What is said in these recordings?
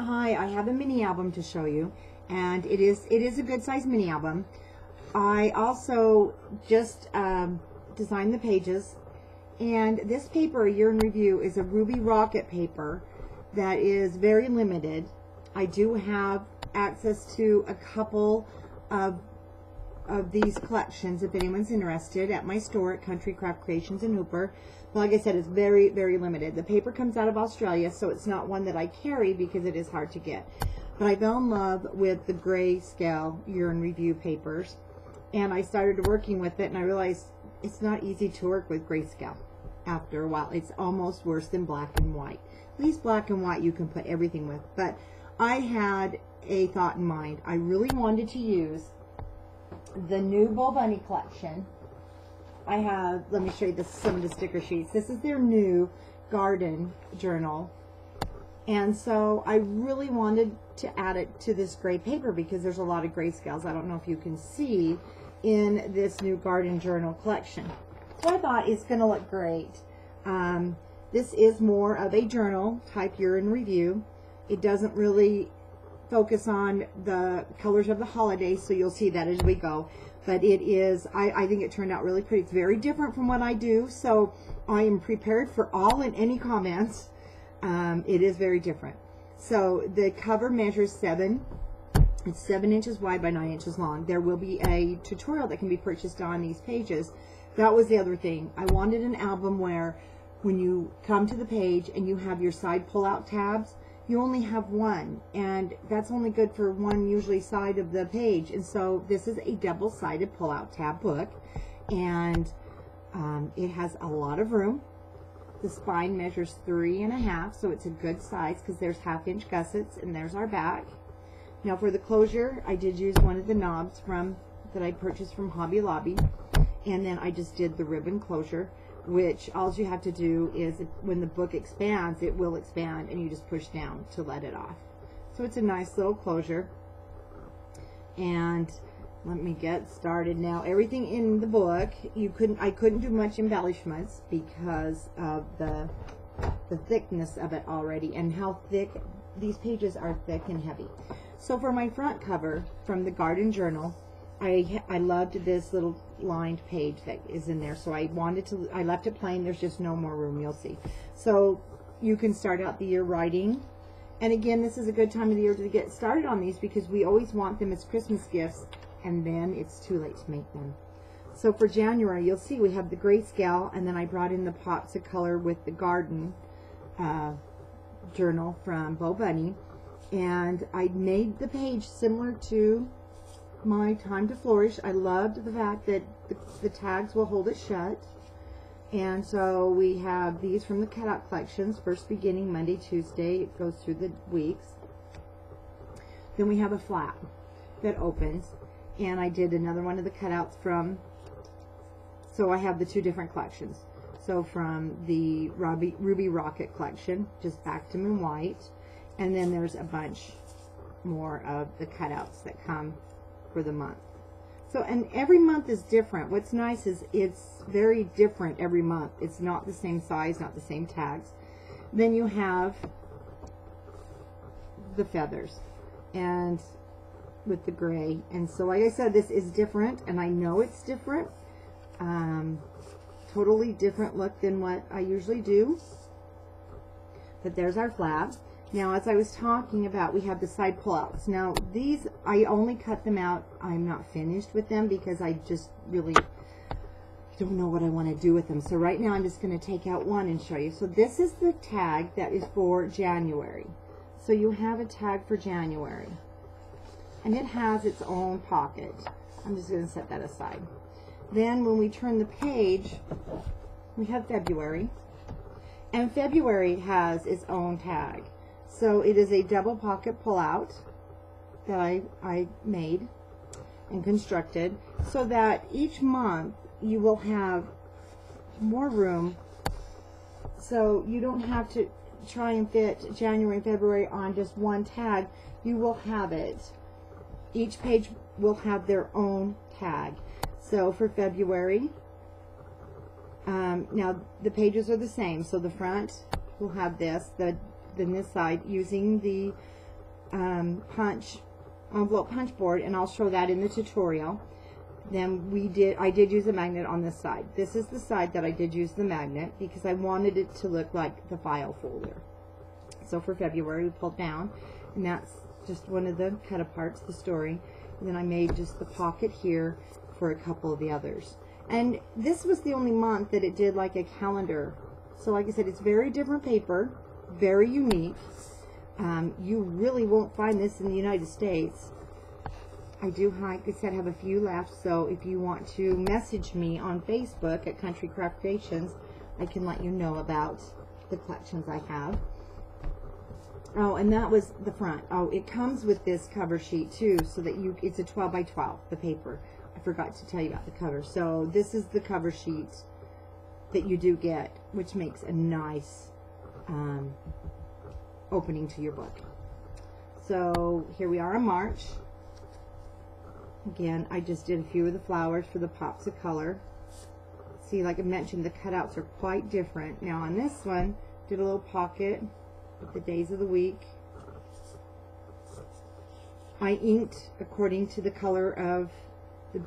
Hi, I have a mini album to show you, and it is it is a good size mini album. I also just um, designed the pages, and this paper, year in review, is a Ruby Rock-It paper that is very limited. I do have access to a couple of of these collections if anyone's interested at my store at Country Craft Creations in Hooper. But like I said, it's very, very limited. The paper comes out of Australia, so it's not one that I carry because it is hard to get. But I fell in love with the grayscale in review papers, and I started working with it, and I realized it's not easy to work with grayscale after a while. It's almost worse than black and white. At least black and white you can put everything with. But I had a thought in mind. I really wanted to use the new Bo Bunny collection. I have, let me show you this, some of the sticker sheets. This is their new garden journal. And so I really wanted to add it to this gray paper because there's a lot of grayscales. I don't know if you can see in this new garden journal collection. So I thought it's going to look great. Um, this is more of a journal type year in review. It doesn't really focus on the colors of the holidays, so you'll see that as we go. But it is, I, I think it turned out really pretty. It's very different from what I do, so I am prepared for all and any comments. Um, it is very different. So the cover measures seven. It's seven inches wide by nine inches long. There will be a tutorial that can be purchased on these pages. That was the other thing. I wanted an album where when you come to the page and you have your side pull-out tabs, you only have one and that's only good for one usually side of the page. And so this is a double-sided pull-out tab book and um, it has a lot of room. The spine measures three and a half so it's a good size because there's half inch gussets and there's our back. Now for the closure I did use one of the knobs from that I purchased from Hobby Lobby and then I just did the ribbon closure which all you have to do is when the book expands, it will expand and you just push down to let it off. So it's a nice little closure. And let me get started now. Everything in the book, you couldn't I couldn't do much embellishments because of the the thickness of it already and how thick these pages are thick and heavy. So for my front cover from the Garden Journal, I I loved this little lined page that is in there. So I wanted to, I left it plain. There's just no more room, you'll see. So you can start out the year writing. And again, this is a good time of the year to get started on these because we always want them as Christmas gifts and then it's too late to make them. So for January, you'll see we have the grayscale and then I brought in the pops of color with the garden uh, journal from Bo Bunny. And I made the page similar to my time to flourish. I loved the fact that the, the tags will hold it shut. And so we have these from the cutout collections, first beginning Monday, Tuesday. It goes through the weeks. Then we have a flap that opens. And I did another one of the cutouts from, so I have the two different collections. So from the Ruby, Ruby Rock-It collection, just back to Moon White. And then there's a bunch more of the cutouts that come for the month. So, and every month is different. What's nice is it's very different every month. It's not the same size, not the same tags. Then you have the feathers and with the gray. And so, like I said, this is different, and I know it's different. Um, totally different look than what I usually do. But there's our flap. Now, as I was talking about, we have the side pullouts. Now, these, I only cut them out. I'm not finished with them because I just really don't know what I want to do with them. So right now, I'm just going to take out one and show you. So this is the tag that is for January. So you have a tag for January. And it has its own pocket. I'm just going to set that aside. Then when we turn the page, we have February. And February has its own tag. So it is a double pocket pullout that I, I made and constructed so that each month you will have more room so you don't have to try and fit January and February on just one tag. You will have it. Each page will have their own tag. So for February, um, now the pages are the same. So the front will have this. The than this side using the um, punch envelope punch board, and I'll show that in the tutorial. Then we did, I did use a magnet on this side. This is the side that I did use the magnet because I wanted it to look like the file folder. So for February, we pulled down, and that's just one of the cut aparts, the story. And then I made just the pocket here for a couple of the others. And this was the only month that it did like a calendar. So like I said, it's very different paper, very unique. Um, you really won't find this in the United States. I do, like I said, have a few left, so if you want to message me on Facebook at Country Craft Creations, I can let you know about the collections I have. Oh, and that was the front. Oh, it comes with this cover sheet too, so that you, it's a 12 by 12, the paper. I forgot to tell you about the cover. So this is the cover sheet that you do get, which makes a nice um, opening to your book. So here we are in March. Again, I just did a few of the flowers for the pops of color. See, like I mentioned, the cutouts are quite different. Now on this one, did a little pocket with the days of the week. I inked according to the color of the,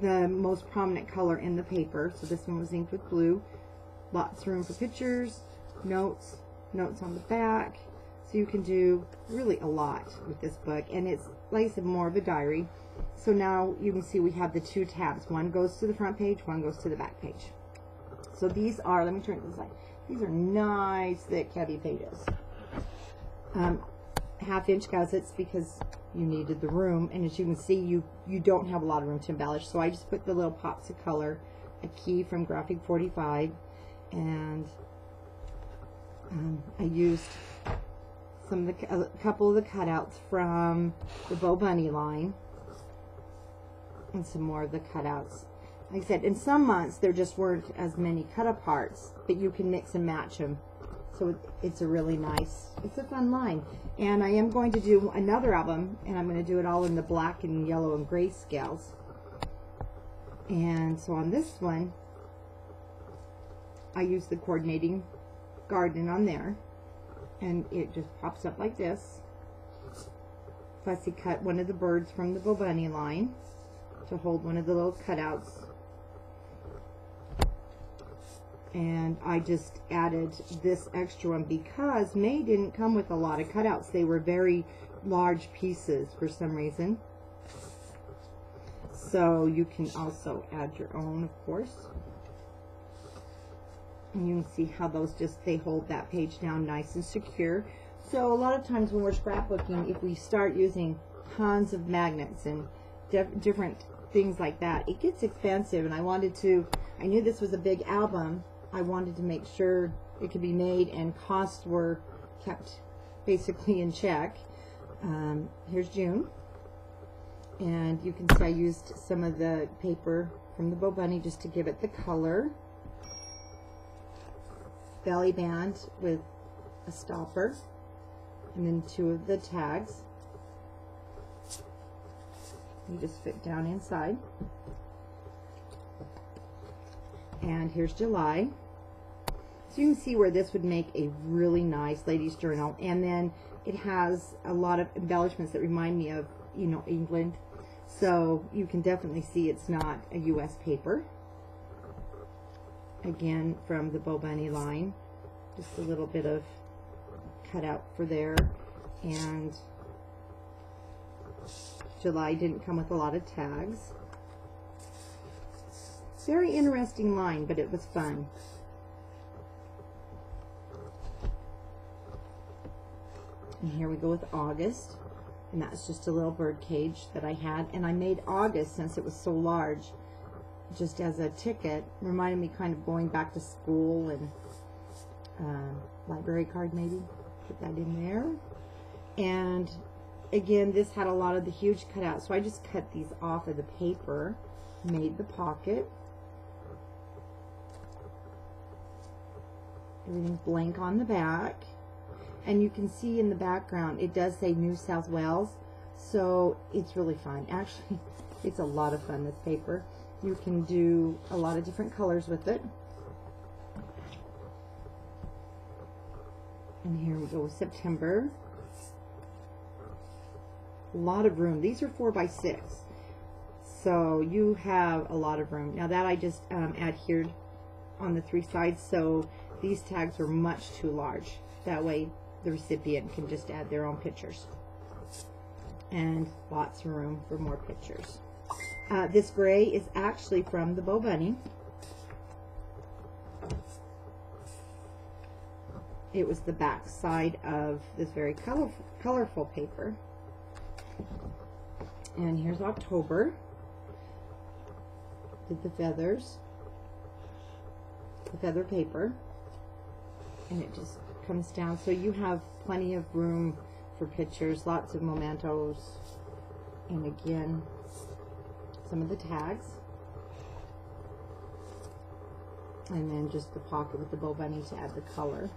the most prominent color in the paper. So this one was inked with blue. Lots of room for pictures, notes, notes on the back. So you can do really a lot with this book. And it's, like I said, more of a diary. So now you can see we have the two tabs. One goes to the front page, one goes to the back page. So these are, let me turn this way. These are nice, thick, heavy pages. Um, half inch gussets because you needed the room. And as you can see, you, you don't have a lot of room to embellish. So I just put the little pops of color, a key from Graphic 45, and um, I used some of the, a couple of the cutouts from the Bo Bunny line and some more of the cutouts. Like I said, in some months there just weren't as many cut aparts, but you can mix and match them. So it's a really nice, it's a fun line. And I am going to do another album, and I'm going to do it all in the black and yellow and gray scales. And so on this one, I use the coordinating garden on there and it just pops up like this. Fussy cut one of the birds from the Bo Bunny line to hold one of the little cutouts. And I just added this extra one because May didn't come with a lot of cutouts. They were very large pieces for some reason. So you can also add your own, of course. You can see how those just, they hold that page down nice and secure. So a lot of times when we're scrapbooking, if we start using tons of magnets and different things like that, it gets expensive. And I wanted to, I knew this was a big album. I wanted to make sure it could be made and costs were kept basically in check. Um, here's June. And you can see I used some of the paper from the Bo Bunny just to give it the color belly band with a stopper and then two of the tags. You just fit down inside. And here's July. So you can see where this would make a really nice ladies journal. And then it has a lot of embellishments that remind me of, you know, England. So you can definitely see it's not a U.S. paper again from the Bo Bunny line. Just a little bit of cutout for there. And July didn't come with a lot of tags. Very interesting line, but it was fun. And here we go with August. And that's just a little bird cage that I had. And I made August, since it was so large, just as a ticket. Reminded me kind of going back to school and uh, library card maybe. Put that in there. And again, this had a lot of the huge cutouts. So I just cut these off of the paper, made the pocket. Everything's blank on the back. And you can see in the background, it does say New South Wales. So it's really fun. Actually, it's a lot of fun, this paper. You can do a lot of different colors with it. And here we go with September. a lot of room. These are four by six. So you have a lot of room. Now that I just um, adhered on the three sides, so these tags are much too large. That way the recipient can just add their own pictures. And lots of room for more pictures. Uh, this gray is actually from the Bo Bunny. It was the back side of this very colorful, colorful paper. And here's October. Did the feathers. The feather paper. And it just comes down. So you have plenty of room for pictures, lots of mementos. And again, some of the tags. And then just the pocket with the Bo Bunny to add the color.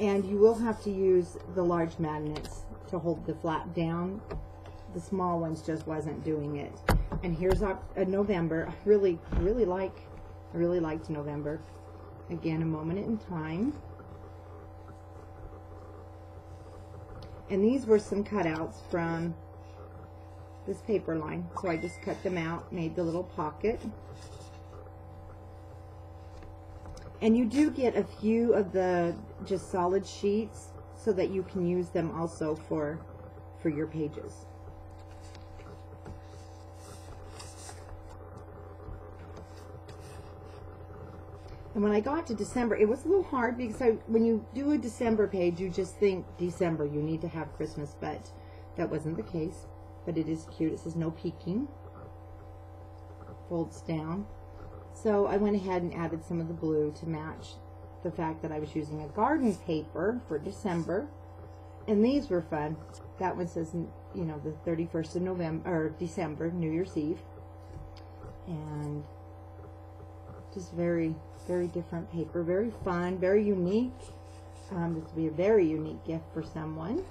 And you will have to use the large magnets to hold the flap down. The small ones just wasn't doing it. And here's a uh, November. I really, really like, I really liked November. Again, a moment in time. And these were some cutouts from this paper line. So I just cut them out, made the little pocket. And you do get a few of the just solid sheets so that you can use them also for, for your pages. And when I got to December, it was a little hard because I, when you do a December page, you just think December, you need to have Christmas, but that wasn't the case. But it is cute. It says no peeking. Folds down. So I went ahead and added some of the blue to match the fact that I was using a garden paper for December. And these were fun. That one says, you know, the 31st of November, or December, New Year's Eve. And just very, very different paper. Very fun, very unique. Um, this will be a very unique gift for someone.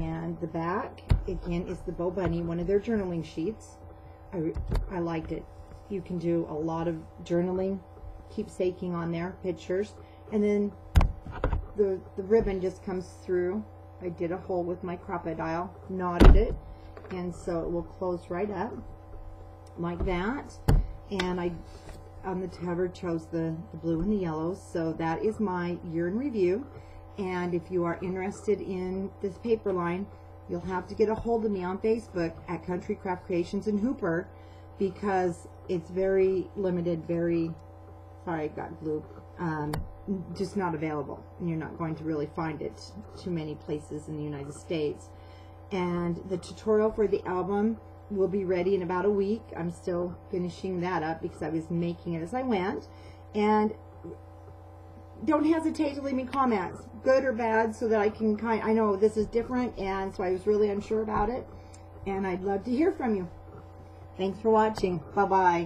And the back, again, is the Bo Bunny, one of their journaling sheets. I, I liked it. You can do a lot of journaling, keepsaking on there, pictures. And then the, the ribbon just comes through. I did a hole with my Crop-A-Dile, knotted it, and so it will close right up like that. And I, on the cover, chose the, the blue and the yellow. So that is my year in review. And if you are interested in this paper line, you'll have to get a hold of me on Facebook at Country Craft Creations in Hooper because it's very limited, very, sorry, I got glue, um, just not available. And you're not going to really find it too many places in the United States. And the tutorial for the album will be ready in about a week. I'm still finishing that up because I was making it as I went. And don't hesitate to leave me comments, good or bad, so that I can kind. I know this is different, and so I was really unsure about it, and I'd love to hear from you. Thanks for watching. Bye bye.